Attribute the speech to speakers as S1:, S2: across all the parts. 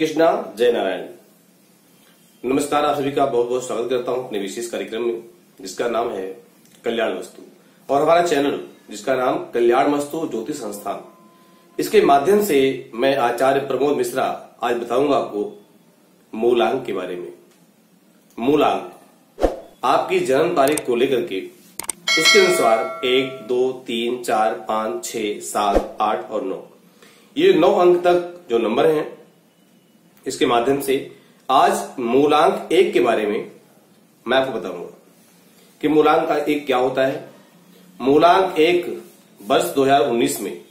S1: कृष्णा, जय नारायण। नमस्कार, आप सभी का बहुत बहुत स्वागत करता हूँ अपने विशेष कार्यक्रम में, जिसका नाम है कल्याण वस्तु। और हमारा चैनल, जिसका नाम कल्याण वस्तु ज्योतिष संस्थान। इसके माध्यम से मैं आचार्य प्रमोद मिश्रा आज बताऊँगा आपको मूलांक के बारे में। मूलांक। आपकी जन्म तारीख को लेकर के, उसके अनुसार एक, दो, तीन, चार, पाँच, छह, सात, आठ और नौ। ये नौ अंक तक जो नंबर हैं इसके माध्यम से आज मूलांक एक के बारे में मैं आपको बताऊँगा कि मूलांक का एक क्या होता है। मूलांक एक वर्ष 2019 में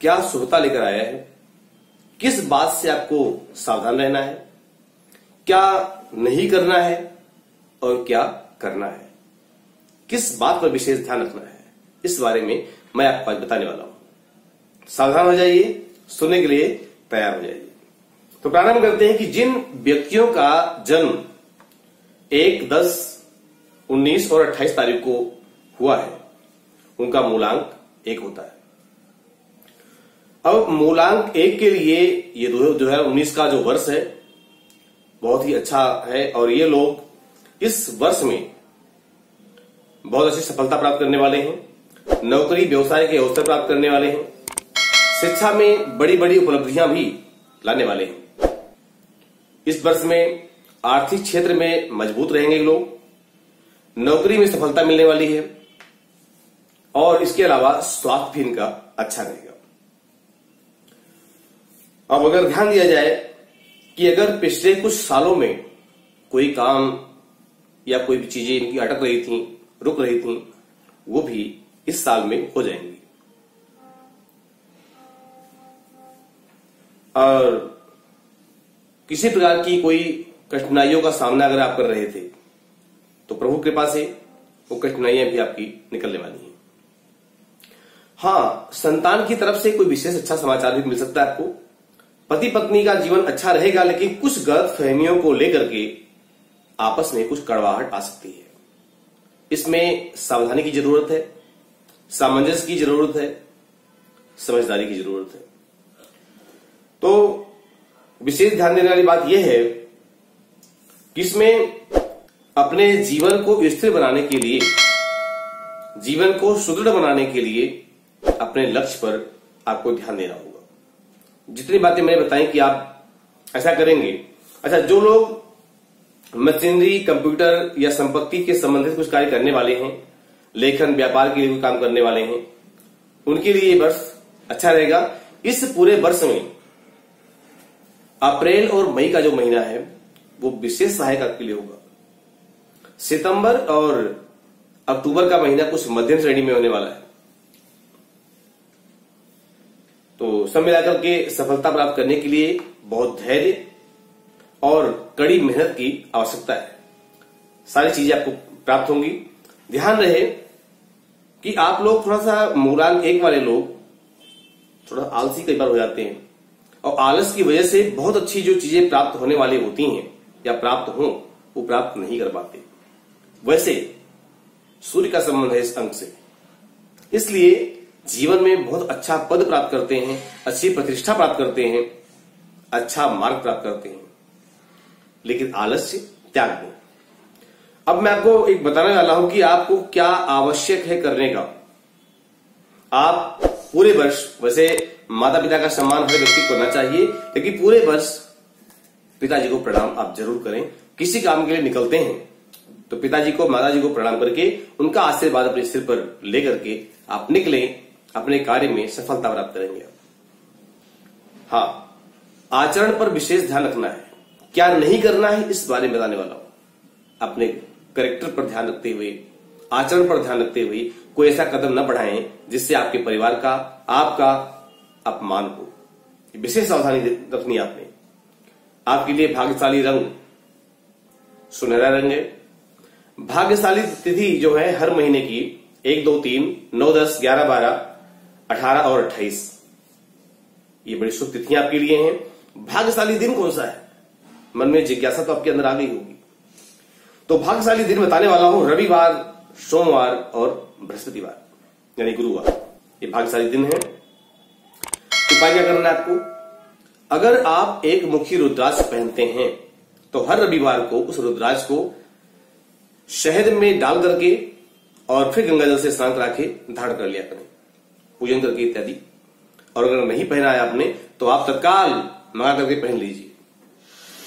S1: क्या शुभता लेकर आया है? किस बात से आपको सावधान रहना है? क्या नहीं करना है और क्या करना है? किस बात पर विशेष ध्यान रखना है? इस बारे में मैं आपको आज बताने वाला हूँ। सावधान हो जाइए, सुनने के लिए तैयार हो जाइए। तो प्रारंभ करते हैं कि जिन व्यक्तियों का जन्म एक, दस, उन्नीस और अट्ठाईस तारीख को हुआ है, उनका मूलांक एक होता है। अब मूलांक एक के लिए ये दो हज़ार उन्नीस का जो वर्ष है, बहुत ही अच्छा है और ये लोग इस वर्ष में बहुत अच्छी सफलता प्राप्त करने वाले हैं, नौकरी, व्यवसाय के अवसर प्राप्त करने वाले हैं, शिक्षा में बड़ी बड़ी उपलब्धियाँ भी लाने वाले हैं। इस वर्ष में आर्थिक क्षेत्र में मज़बूत रहेंगे लोग। नौकरी में सफलता मिलने वाली है। और इसके अलावा स्वास्थ्य भी इनका अच्छा रहेगा। अब अगर ध्यान दिया जाए कि अगर पिछले कुछ सालों में कोई काम या कोई भी चीज़ें इनकी अटक रही थी, रुक रही थी, वो भी इस साल में हो जाएँगी। और किसी प्रकार की कोई कठिनाइयों का सामना अगर आप कर रहे थे तो प्रभु कृपा से वो कठिनाइयाँ भी आपकी निकलने वाली हैं। हाँ संतान की तरफ़ से कोई विशेष अच्छा समाचार भी मिल सकता है आपको। पति पत्नी का जीवन अच्छा रहेगा, लेकिन कुछ गलत फहमियों को लेकर के आपस में कुछ कड़वाहट आ सकती है। इसमें सावधानी की ज़रूरत है, सामंजस्य की ज़रूरत है, समझदारी की ज़रूरत है। तो विशेष ध्यान देने वाली बात यह है कि इसमें अपने जीवन को स्थिर बनाने के लिए, जीवन को सुदृढ़ बनाने के लिए अपने लक्ष्य पर आपको ध्यान देना होगा। जितनी बातें मैंने बताई कि आप ऐसा करेंगे अच्छा जो लोग मशीनरी, कंप्यूटर या संपत्ति के संबंधित कुछ कार्य करने वाले हैं, लेखन, व्यापार के लिए काम करने वाले हैं, उनके लिए वर्ष अच्छा रहेगा। इस पूरे वर्ष में अप्रैल और मई का जो महीना है, वो विशेष सहायक आपके लिए होगा। सितंबर और अक्टूबर का महीना कुछ मध्यम श्रेणी में होने वाला है। तो सब मिलाकर के सफलता प्राप्त करने के लिए बहुत धैर्य और कड़ी मेहनत की आवश्यकता है। सारी चीज़ें आपको प्राप्त होंगी। ध्यान रहे कि आप लोग थोड़ा सा मूलांक एक वाले लोग, थोड़ा आलसी कई बार हो जाते हैं। और आलस की वजह से बहुत अच्छी जो चीज़ें प्राप्त होने वाली होती हैं, या प्राप्त हो, वो प्राप्त नहीं कर पाते। वैसे, सूर्य का संबंध है इस अंक से। इसलिए जीवन में बहुत अच्छा पद प्राप्त करते हैं, अच्छी प्रतिष्ठा प्राप्त करते हैं अच्छा मार्ग प्राप्त करते हैं। लेकिन आलस्य त्याग दो। अब मैं आपको एक बताने वाला हूँ कि आपको क्या आवश्यक है करने का। आप पूरे वर्ष, वैसे माता पिता का सम्मान हर व्यक्ति करना चाहिए, लेकिन पूरे वर्ष पिताजी को प्रणाम आप ज़रूर करें। किसी काम के लिए निकलते हैं तो पिताजी को, माताजी को प्रणाम करके, उनका आशीर्वाद अपने सिर पर लेकर के आप निकले, अपने कार्य में सफलता प्राप्त करेंगे। हाँ आचरण पर विशेष ध्यान रखना है। क्या नहीं करना है, इस बारे में बताने वाला अपने करेक्टर पर ध्यान रखते हुए, आचरण पर ध्यान रखते हुए कोई ऐसा कदम न बढ़ाएँ, जिससे आपके परिवार का, आपका अपमान हो विशेष सावधानी रखनी आपने। आपके लिए भाग्यशाली रंग, सुनहरा रंग है। भाग्यशाली तिथि जो है हर महीने की एक, दो, तीन, नौ, दस, ग्यारह, बारह, अठारह और अट्ठाईस। ये बड़ी शुभ तिथियाँ आपके लिए हैं। भाग्यशाली दिन कौन सा है? मन में जिज्ञासा तो आपके अंदर आ गई होगी। तो भाग्यशाली दिन बताने वाला हूँ, रविवार, सोमवार और बृहस्पतिवार, यानी गुरुवार। ये भाग्यशाली दिन है। उपाय क्या करना है आपको अगर आप एक मुखी रुद्राक्ष पहनते हैं तो हर रविवार को उस रुद्राक्ष को शहद में डाल करके और फिर गंगा जल से स्नान करा के धारण कर लिया करें। पूजन करके इत्यादि। और अगर नहीं पहना है आपने तो आप तत्काल मंगा करके पहन लीजिए।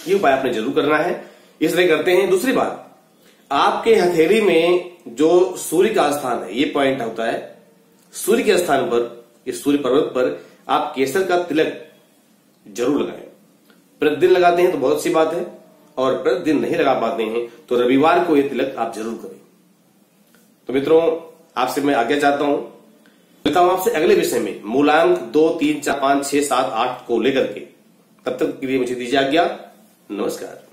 S1: ये उपाय आपने ज़रूर करना है। इसलिए करते हैं दूसरी बात। आपके हथेली में जो सूर्य का स्थान है, ये पॉइंट होता है। सूर्य के स्थान पर, इस सूर्य पर्वत पर आप केसर का तिलक ज़रूर लगाएँ। प्रतिदिन लगाते हैं तो बहुत सी बात है, और प्रतिदिन नहीं लगा पाते हैं तो रविवार को यह तिलक आप ज़रूर करें। तो मित्रों, आपसे मैं आज्ञा चाहता हूँ, मिलता हूँ आपसे अगले विषय में, मूलांक दो, तीन, चार, पाँच, छह, सात, आठ को लेकर के। तब तक के लिए मुझे दीजिए आज्ञा। नमस्कार।